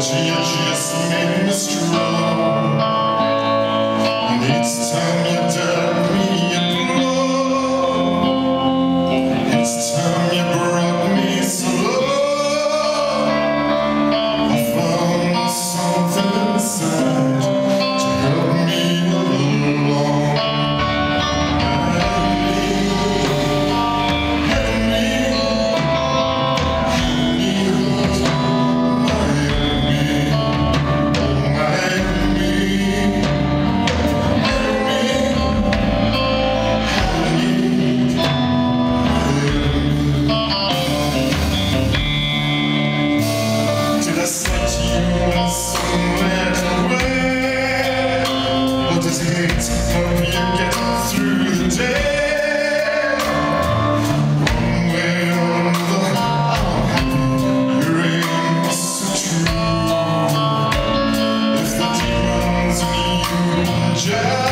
tears, yes, made me strong. Yeah.